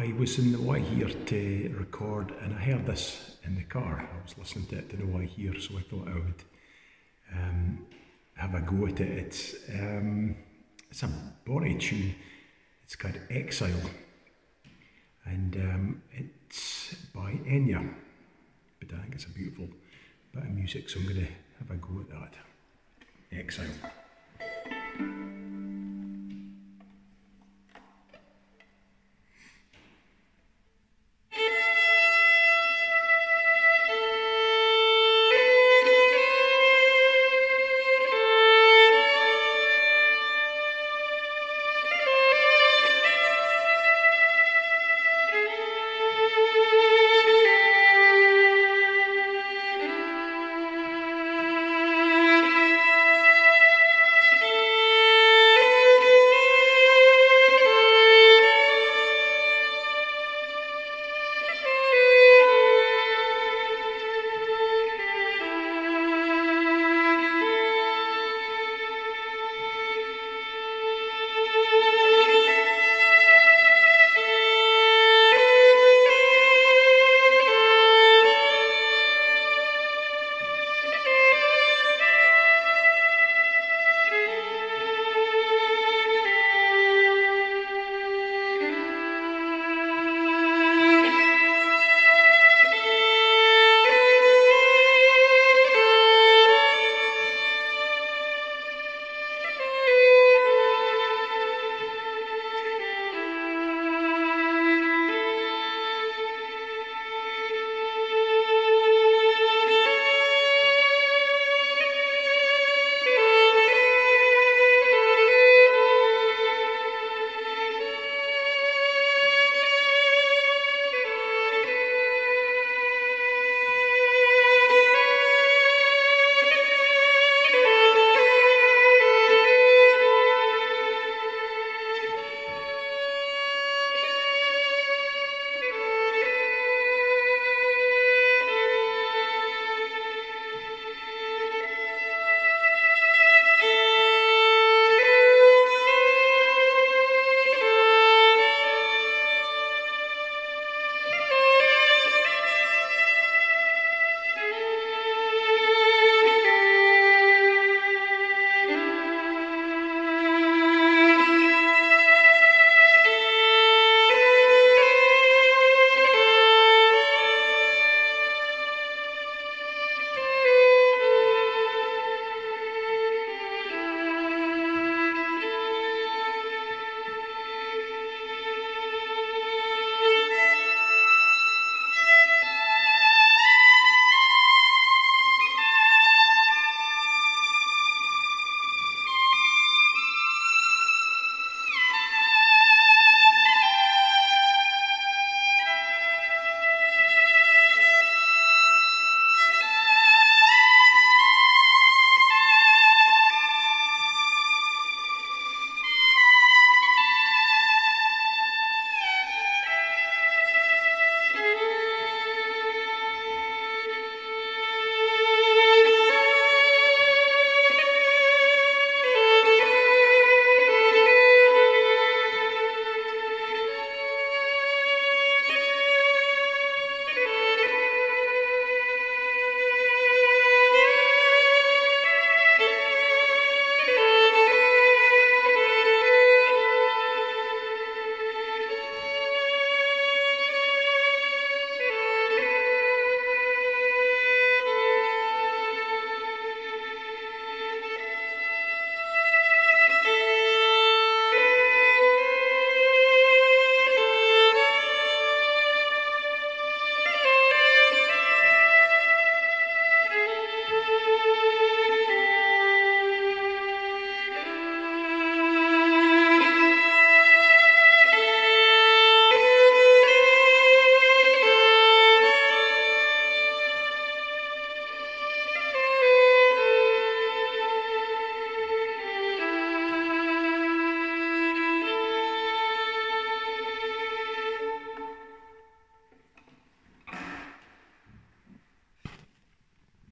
I was in the way here to record and I heard this in the car. I was listening to it in the way here, so I thought I would um, have a go at it. It's, um, it's a body tune. It's called Exile and um, it's by Enya. But I think it's a beautiful bit of music, so I'm going to have a go at that. Exile.